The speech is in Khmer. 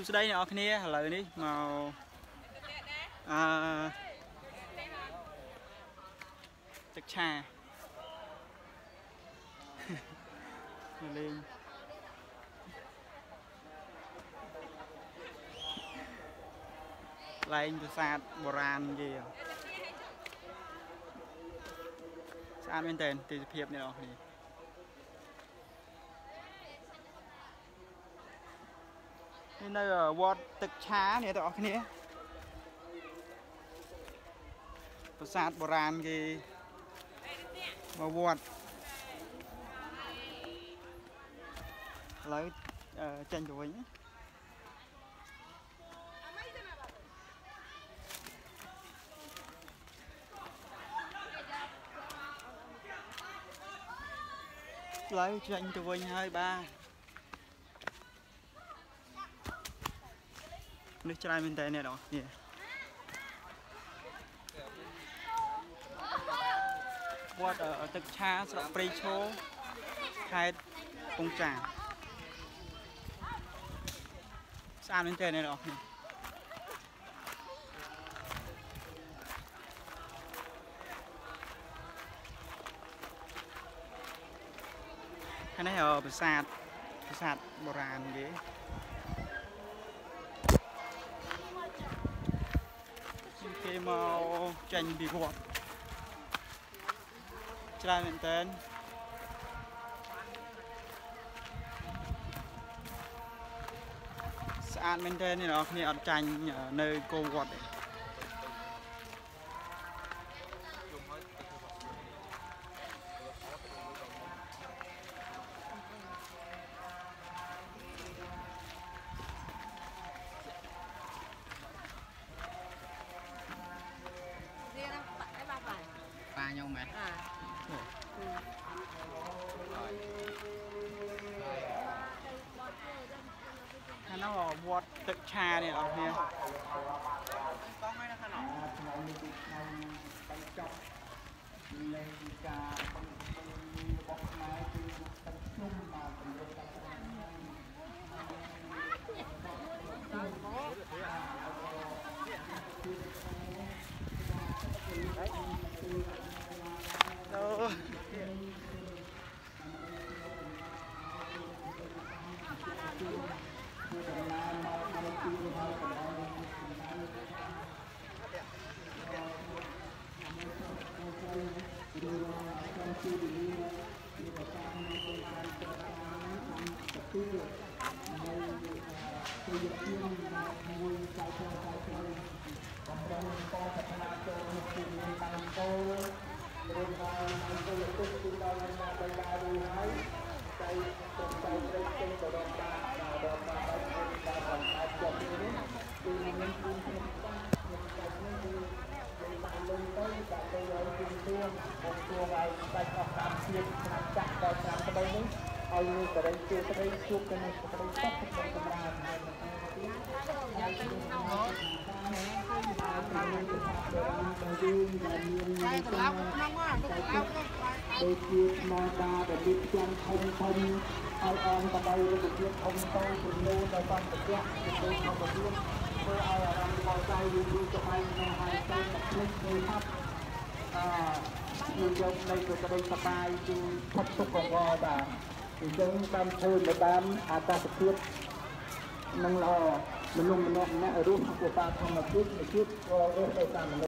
សួស្តីអ្នកនរគ្នាឥឡូវនេះមកអឺទឹកឆាមកលេងឡែងប្រាសាទបុរាណគេស្អាតមែនតើទេសភាពអ្នកនរគ្នា នេះនៅវត្តទឹកឆានេះបងប្អូនគ្នាប្រាសាទបុរាណគេមកវត្តឥឡូវចេញទៅវិញឥឡូវចេញទៅវិញហើយបាទ នេះច្រើនមែនតើអ្នកនរនេះវត្តទឹកឆាស្រុកព្រៃឈរខេត្តកំពង់ចាមស្អាតមែនតើអ្នកនរនេះខាងនេះប្រាសាទប្រាសាទបុរាណគេ មកចាញ់ពីវត្តច្រើនមែនតើស្អាតមែនតើអ្នកនរគ្នាអត់ចាញ់នៅគោវត្តទេ វត្តទឹកឆានេះអរគ្នាកង់ហើយនៅខាងនោះថ្ងៃនេះគឺថ្ងៃបញ្ចប់នៃការរបស់ខ្មែរគឺទឹកខ្ញុំបាទជំរុញដល់អូ គឺនៅប្រយោជន៍ជាមួយចៅចៅចៅចៅបំរុងកោសនាចូលមុខពីមានតាមគោរួមដល់អង្គលទុកគឺដល់ណាបៃតារួចហើយចៃទៅចៃព្រៃចេញទៅរកបានដល់ដល់បានដល់ការបំផាត់ជាប់នេះគឺមានគុណក្នុងបានក្នុងកាច់នេះគឺយើងបានលុយទៅដាក់ទៅឲ្យជឿនទួងបងទួងឲ្យបាច់អស់តាមជាតិឆ្នាំចាក់ដល់ឆ្នាំក្តីនេះ ឲ្យមានសេរីជួបក្តីជួបទៅនឹងសេរីសុខសេរីចម្រើនហើយតែក្នុងក្នុងដូចជាស្មារតីដែលមានចាំធំធំឲ្យអនបដៅរុក្ខជាតិធំតូចចំនួនដល់សន្តិភាពជំនួយធម្មជាតិធ្វើឲ្យអារម្មណ៍របស់ใจយើងយូរទៅហើយនៅហើយទៅភ្លេចទៅថាអឺយើងយកនៃសេចក្តីសប្បាយគឺផុតទុក្ខកង្វល់បាទ អញ្ចឹងតាមធ្វើទៅតាមអាកាសធាតុនឹងល្អមនុស្សម្នាក់ម្នាក់រស់ឧបាធម្មជាតិជាតិក៏រស់ទៅតាម